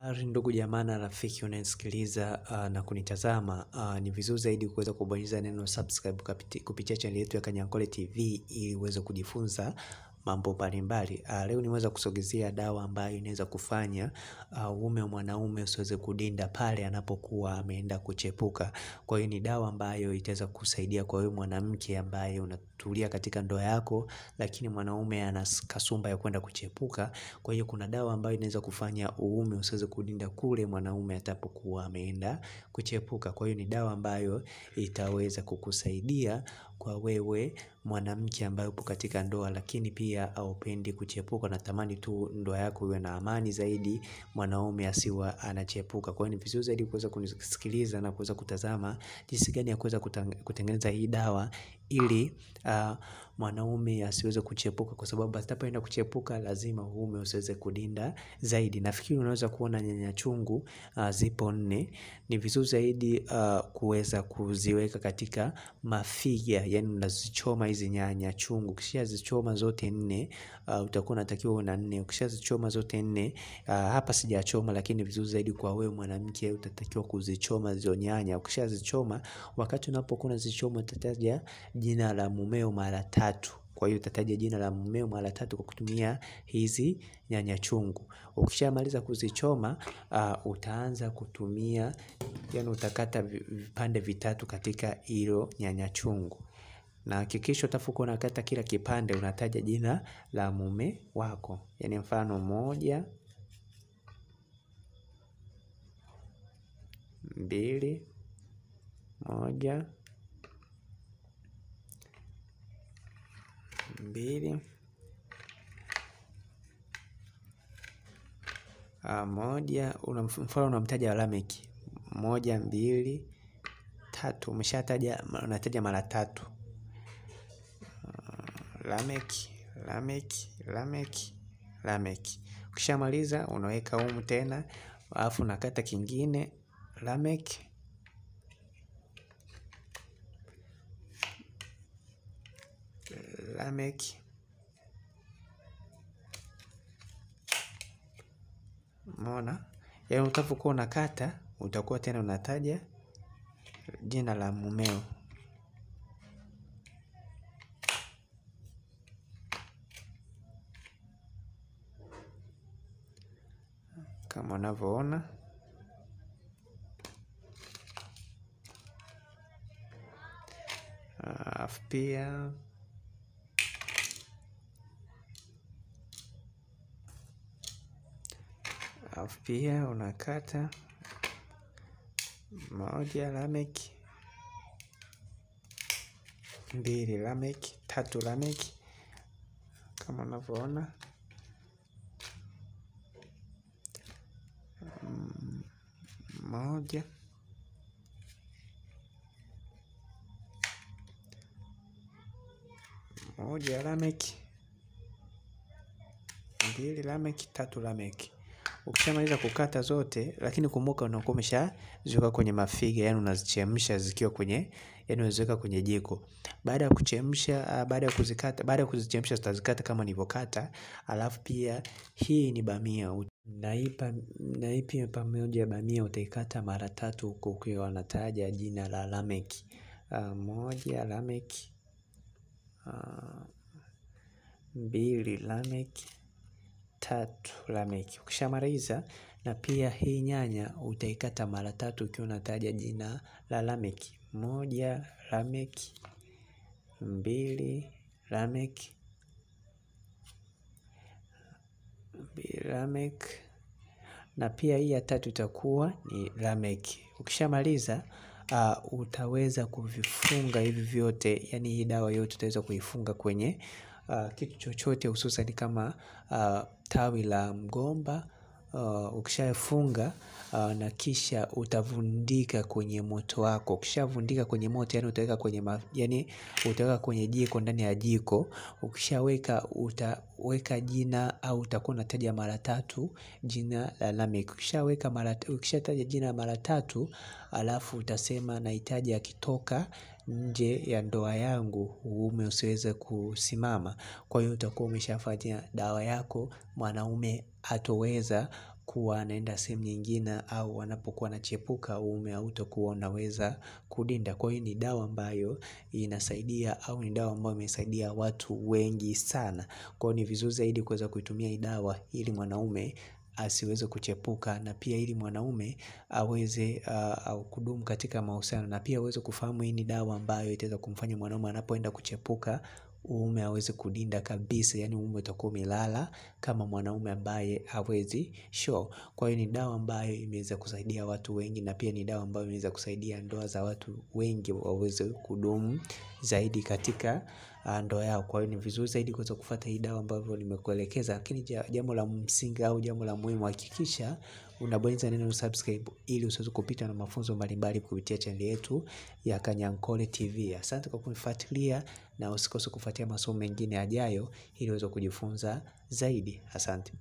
Habari ndugu jamaa na rafiki unanisikiliza na kunitazama uh, ni vizuri zaidi kuweza kubonyeza neno subscribe kupitia chaneli yetu ya Kanyankole TV ili uweze kujifunza mambo mbalimbali. Leo nimeweza kusogezea dawa ambayo inaweza kufanya uume wa mwanaume usiweze kudinda pale anapokuwa ameenda kuchepuka. Kwa hiyo ni dawa ambayo itaweza kusaidia kwa wewe mwanamke ambaye unatulia katika ndoa yako lakini mwanaume ana kasumba ya kuenda kuchepuka. Kwa hiyo kuna dawa ambayo inaweza kufanya uume usiweze kudinda kule mwanaume atapokuwa ameenda kuchepuka. Kwa hiyo ni dawa ambayo itaweza kukusaidia kwa wewe mwanamke ambaye upo katika ndoa lakini pia haupendi kuchepuka unatamani tu ndoa yako iwe na amani zaidi mwanaume asiwa anachepuka. Kwa hiyo ni vizuri zaidi kuweza kunisikiliza na kuweza kutazama jinsi gani ya kuweza kutengeneza hii dawa ili mwanaume asiweze kuchepuka. Kwa sababu atapoenda kuchepuka lazima uume usiweze kudinda zaidi. Nafikiri unaweza kuona nyanya chungu zipo nne. Ni vizuri zaidi kuweza kuziweka katika mafiga yaani unazichoma hizi nyanya chungu. Ukishazichoma zote nne utakuwa unatakiwa uwe na nne. Ukishazichoma zote nne hapa sijachoma lakini vizuri zaidi kwa wewe mwanamke utatakiwa kuzichoma hizo nyanya. Ukishazichoma wakati unapokuwa unazichoma utataja jina la mumeo mara tatu kwa hiyo utataja jina la mmeo mara tatu kwa kutumia hizi nyanya chungu. Ukishamaliza kuzichoma uh, utaanza kutumia yani, utakata vipande vitatu katika hilo nyanya chungu. Na hakikisha utafuko unakata kila kipande unataja jina la mume wako. Yani mfano moja mbili moja mbili. Moja mfano unamtaja lameki. Moja mbili tatu. Umeshataja unataja mara tatu. Lameki lameki lameki lameki. Ukishamaliza unaweka humu tena alafu unakata kingine lameki lameki umeona? Yaani utakapokuwa unakata utakuwa tena unataja jina la mumeo. Kama unavyoona. Alafu pia alafu pia unakata moja lameki mbili lameki tatu lameki kama unavyoona. Moja. Moja lameki mbili lameki tatu lameki ukishamaliza kukata zote lakini kumbuka unakuwa umeshaziweka kwenye mafiga yani unazichemsha zikiwa kwenye yani unaziweka kwenye jiko. Baada ya kuchemsha baada ya kuzikata baada ya kuzichemsha zitazikata kama nilivyokata alafu pia hii ni bamia. Naipa hii pia pamoja bamia utaikata mara tatu huko ukiwa unataja jina la lameki moja lameki mbili lameki tatu la meki. ukishamaliza na pia hii nyanya utaikata mara tatu ukiwa unataja jina la lameki moja lameki mbili lameki mbili lameki na pia hii ya tatu itakuwa ni lameki ukishamaliza uh, utaweza kuvifunga hivi vyote yani hii dawa yote utaweza kuifunga kwenye kitu chochote hususan kama tawi la mgomba ukishafunga na kisha utavundika kwenye moto wako. Ukishavundika kwenye moto yani utaweka kwenye yani utaweka kwenye jiko ndani ya jiko. Ukishaweka utaweka jina au utakuwa unataja mara tatu jina la lameki ukishaweka mara ukishataja jina mara tatu alafu utasema nahitaji akitoka nje ya ndoa yangu uume usiweze kusimama kwa hiyo utakuwa umeshafanya dawa yako mwanaume hatoweza kuwa anaenda sehemu nyingine au anapokuwa anachepuka uume hautakuwa unaweza kudinda. Kwa hiyo ni dawa ambayo inasaidia au ni dawa ambayo imesaidia watu wengi sana. Kwa hiyo ni vizuri zaidi kuweza kuitumia hii dawa ili mwanaume asiweze kuchepuka na pia ili mwanaume aweze uh, kudumu katika mahusiano na pia aweze kufahamu hii ni dawa ambayo itaweza kumfanya mwanaume anapoenda kuchepuka uume aweze kudinda kabisa yani uume utakuwa umelala kama mwanaume ambaye hawezi show. Kwa hiyo ni dawa ambayo imeweza kusaidia watu wengi na pia ni dawa ambayo imeweza kusaidia ndoa za watu wengi waweze kudumu zaidi katika ndoa yao. Kwa hiyo ni vizuri zaidi kuweza kufuata hii dawa ambavyo nimekuelekeza. Lakini jambo la msingi au jambo la muhimu hakikisha unabonyeza neno subscribe ili usiweze kupita na mafunzo mbalimbali kupitia chaneli yetu ya Kanyankole TV. Asante kwa kunifuatilia na usikose kufuatia masomo mengine yajayo ili uweze kujifunza zaidi. Asante.